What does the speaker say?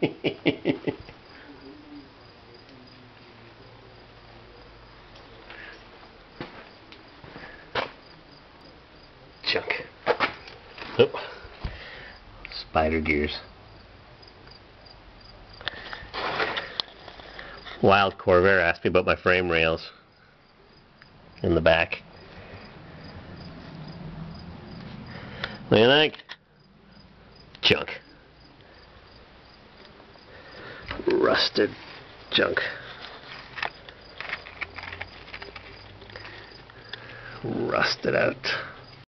Junk. Oop. Spider gears. Wild Corvair asked me about my frame rails in the back. What do you think? Junk. Rusted junk. Rusted out.